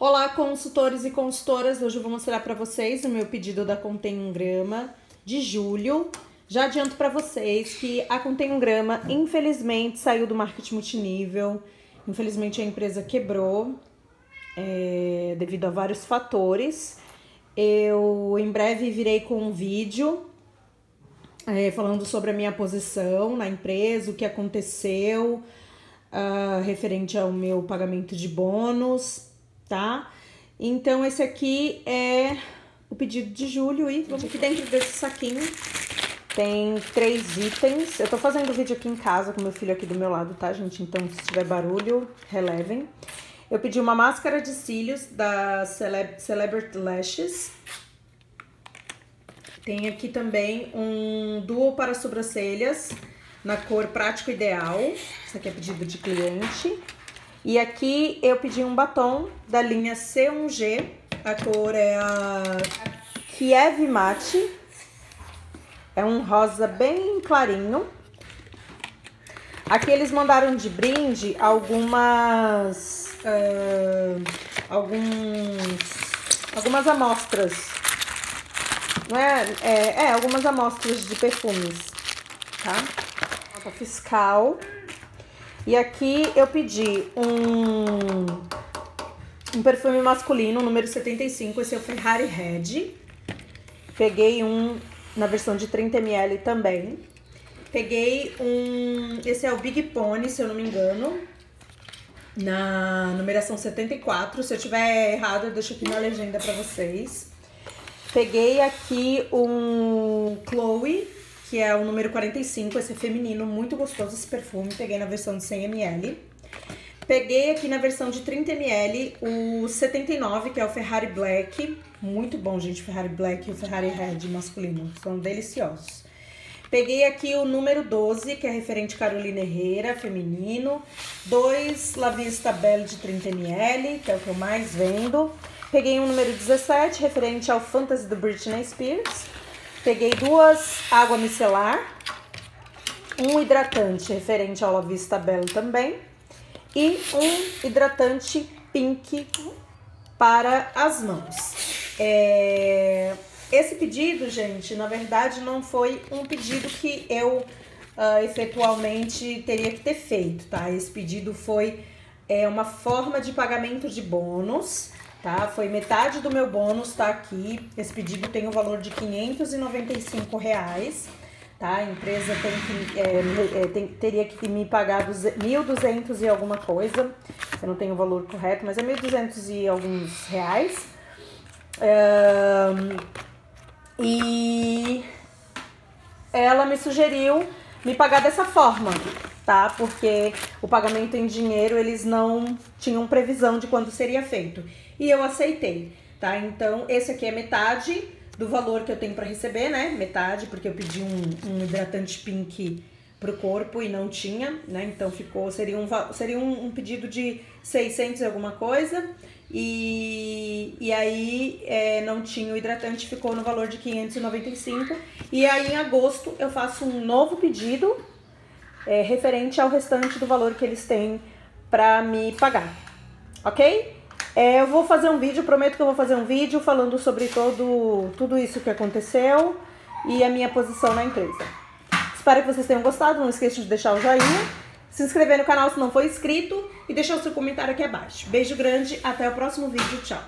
Olá, consultores e consultoras. Hoje eu vou mostrar para vocês o meu pedido da Contém um Grama de julho. Já adianto para vocês que a Contém um Grama, infelizmente, saiu do marketing multinível. Infelizmente, a empresa quebrou é, devido a vários fatores. Eu em breve virei com um vídeo é, falando sobre a minha posição na empresa, o que aconteceu, uh, referente ao meu pagamento de bônus, tá? Então, esse aqui é o pedido de julho e vamos aqui dentro desse saquinho tem três itens. Eu tô fazendo vídeo aqui em casa com meu filho aqui do meu lado, tá, gente? Então, se tiver barulho, relevem. Eu pedi uma máscara de cílios da Celeb Celebrity Lashes. Tem aqui também um duo para sobrancelhas na cor prático ideal. Isso aqui é pedido de cliente. E aqui eu pedi um batom da linha C1G. A cor é a Kiev Mate. É um rosa bem clarinho. Aqui eles mandaram de brinde algumas... Uh, alguns, algumas amostras. Não é? é? É, algumas amostras de perfumes, tá? Nota fiscal. E aqui eu pedi um, um perfume masculino, número 75, esse é o Ferrari Red. Peguei um na versão de 30ml também. Peguei um, esse é o Big Pony, se eu não me engano, na numeração 74. Se eu tiver errado, eu deixo aqui na legenda pra vocês. Peguei aqui um Chloe que é o número 45, esse é feminino, muito gostoso esse perfume, peguei na versão de 100ml. Peguei aqui na versão de 30ml o 79, que é o Ferrari Black, muito bom, gente, o Ferrari Black e o Ferrari Red masculino, são deliciosos. Peguei aqui o número 12, que é referente Carolina Herrera, feminino. Dois La Vista Belle de 30ml, que é o que eu mais vendo. Peguei um número 17, referente ao Fantasy do Britney Spears. Peguei duas água micelar, um hidratante referente ao La Vista Belle também e um hidratante pink para as mãos. É... Esse pedido, gente, na verdade não foi um pedido que eu uh, efetualmente teria que ter feito, tá? Esse pedido foi é, uma forma de pagamento de bônus tá? Foi metade do meu bônus, tá aqui. Esse pedido tem o um valor de 595 reais, tá? A empresa tem que, é, é, tem, teria que me pagar 1.200 e alguma coisa. Eu não tenho o valor correto, mas é 1.200 e alguns reais. Um, e ela me sugeriu me pagar dessa forma, tá? Porque o pagamento em dinheiro eles não tinham previsão de quando seria feito. E eu aceitei, tá? Então, esse aqui é metade do valor que eu tenho para receber, né? Metade, porque eu pedi um, um hidratante pink pro corpo e não tinha, né? Então ficou, seria um, seria um, um pedido de 600 e alguma coisa. E, e aí é, não tinha o hidratante, ficou no valor de 595. E aí em agosto eu faço um novo pedido é, referente ao restante do valor que eles têm para me pagar, ok? É, eu vou fazer um vídeo, prometo que eu vou fazer um vídeo falando sobre todo, tudo isso que aconteceu e a minha posição na empresa. Espero que vocês tenham gostado, não esqueçam de deixar o joinha, se inscrever no canal se não for inscrito e deixar o seu comentário aqui abaixo. Beijo grande, até o próximo vídeo, tchau!